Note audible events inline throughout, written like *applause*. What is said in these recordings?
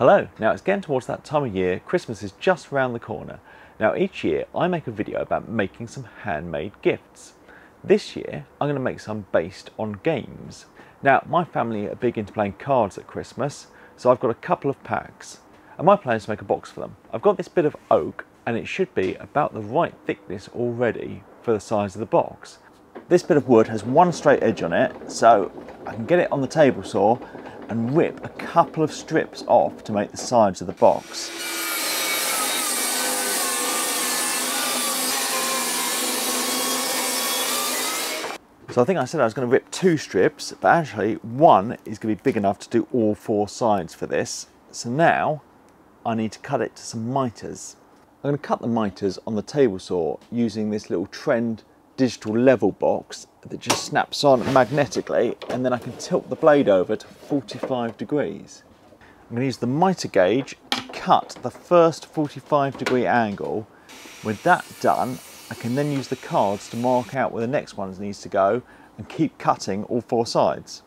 Hello, now it's getting towards that time of year, Christmas is just around the corner. Now each year I make a video about making some handmade gifts. This year I'm going to make some based on games. Now my family are big into playing cards at Christmas, so I've got a couple of packs. And my plan is to make a box for them. I've got this bit of oak and it should be about the right thickness already for the size of the box. This bit of wood has one straight edge on it, so I can get it on the table saw and rip a couple of strips off to make the sides of the box. So I think I said I was going to rip two strips, but actually one is going to be big enough to do all four sides for this. So now I need to cut it to some miters. I'm going to cut the miters on the table saw using this little Trend digital level box that just snaps on magnetically and then I can tilt the blade over to 45 degrees. I'm going to use the miter gauge to cut the first 45 degree angle. With that done, I can then use the cards to mark out where the next one needs to go and keep cutting all four sides.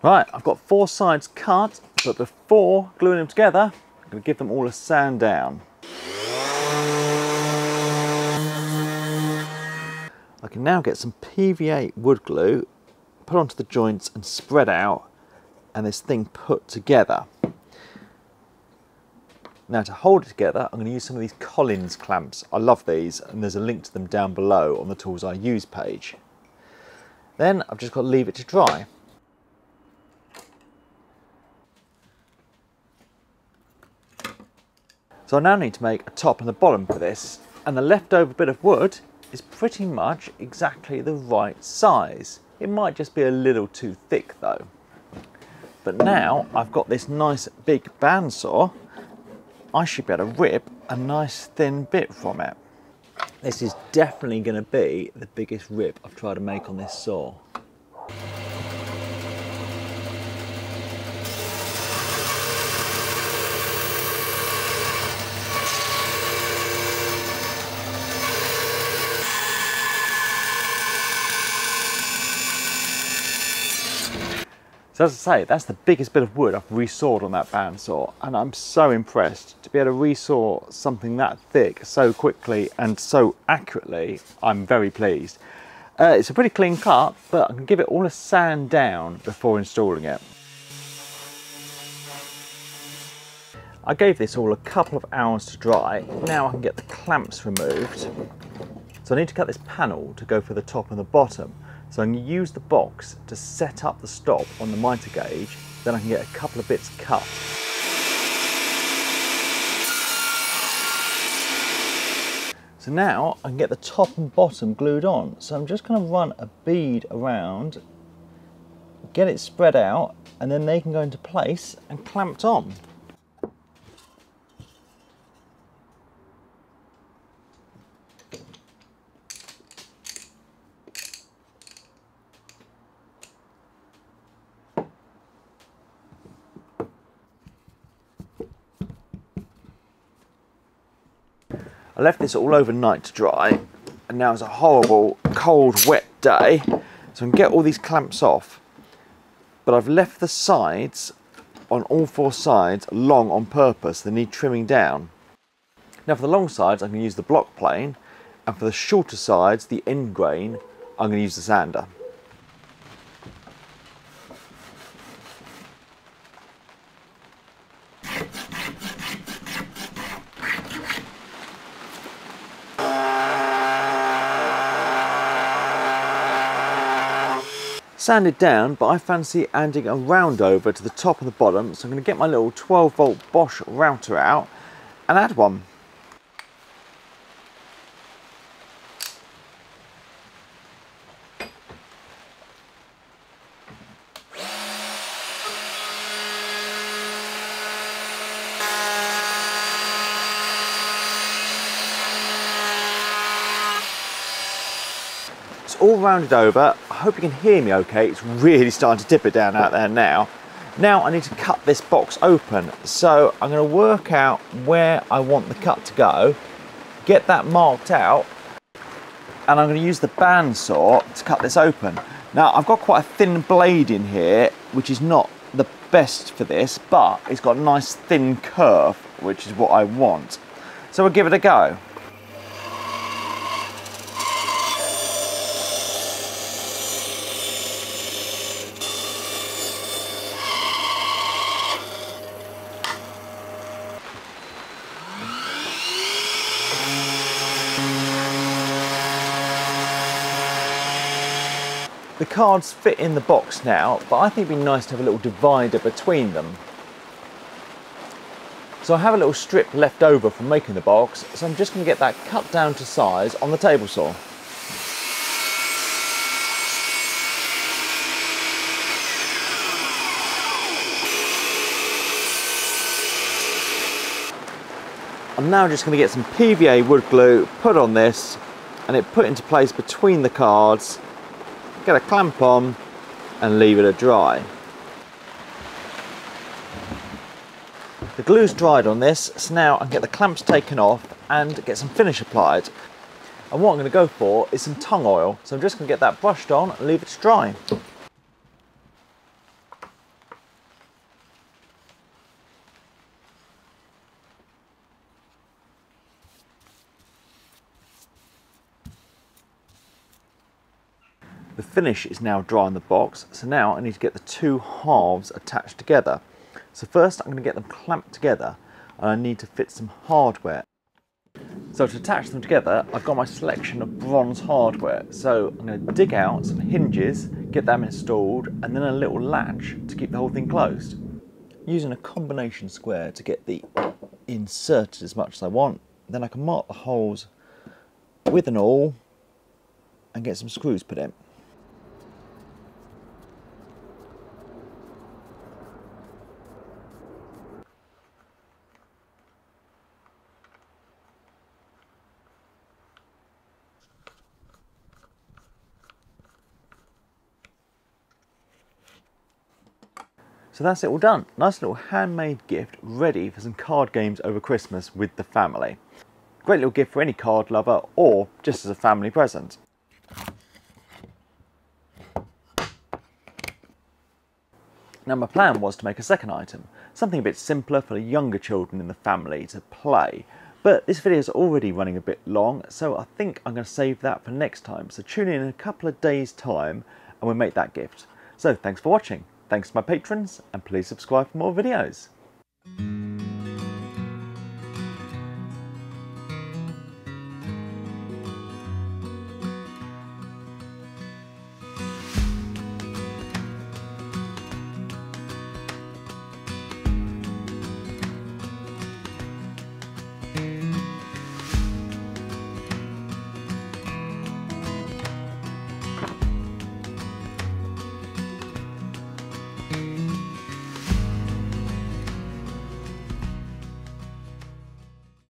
Right, I've got four sides cut, but before gluing them together, I'm going to give them all a sand down. I can now get some PVA wood glue, put onto the joints and spread out, and this thing put together. Now to hold it together, I'm going to use some of these Collins clamps. I love these, and there's a link to them down below on the tools I use page. Then I've just got to leave it to dry. So I now need to make a top and a bottom for this, and the leftover bit of wood is pretty much exactly the right size. It might just be a little too thick though. But now I've got this nice big bandsaw, I should be able to rip a nice thin bit from it. This is definitely going to be the biggest rip I've tried to make on this saw. So as I say, that's the biggest bit of wood I've resawed on that bandsaw, and I'm so impressed to be able to resaw something that thick so quickly and so accurately. I'm very pleased. Uh, it's a pretty clean cut, but I can give it all a sand down before installing it. I gave this all a couple of hours to dry. Now I can get the clamps removed. So I need to cut this panel to go for the top and the bottom. So I'm going to use the box to set up the stop on the miter gauge, then I can get a couple of bits cut. So now I can get the top and bottom glued on. So I'm just going to run a bead around, get it spread out, and then they can go into place and clamped on. I left this all overnight to dry and now it's a horrible cold wet day. So I can get all these clamps off. But I've left the sides on all four sides long on purpose. They need trimming down. Now for the long sides I'm going to use the block plane and for the shorter sides the end grain I'm going to use the sander sanded down, but I fancy adding a round over to the top and the bottom. So I'm going to get my little 12 volt Bosch router out and add one. All rounded over. I hope you can hear me okay. It's really *laughs* starting to dip it down out there now. Now I need to cut this box open. So I'm going to work out where I want the cut to go, get that marked out and I'm going to use the bandsaw to cut this open. Now I've got quite a thin blade in here which is not the best for this but it's got a nice thin kerf which is what I want. So we'll give it a go. The cards fit in the box now, but I think it'd be nice to have a little divider between them. So I have a little strip left over from making the box, so I'm just going to get that cut down to size on the table saw. I'm now just going to get some PVA wood glue, put on this, and it put into place between the cards get a clamp on and leave it to dry. The glue's dried on this, so now I can get the clamps taken off and get some finish applied. And what I'm going to go for is some tung oil, so I'm just going to get that brushed on and leave it to dry. The finish is now dry on the box, so now I need to get the two halves attached together. So first I'm going to get them clamped together and I need to fit some hardware. So to attach them together, I've got my selection of bronze hardware. So I'm going to dig out some hinges, get them installed, and then a little latch to keep the whole thing closed. Using a combination square to get the inserted as much as I want, then I can mark the holes with an awl and get some screws put in. So that's it all done. Nice little handmade gift ready for some card games over Christmas with the family. Great little gift for any card lover or just as a family present. Now my plan was to make a second item, something a bit simpler for the younger children in the family to play. But this video is already running a bit long, so I think I'm going to save that for next time. So tune in in a couple of days time and we'll make that gift. So thanks for watching. Thanks to my patrons, and please subscribe for more videos.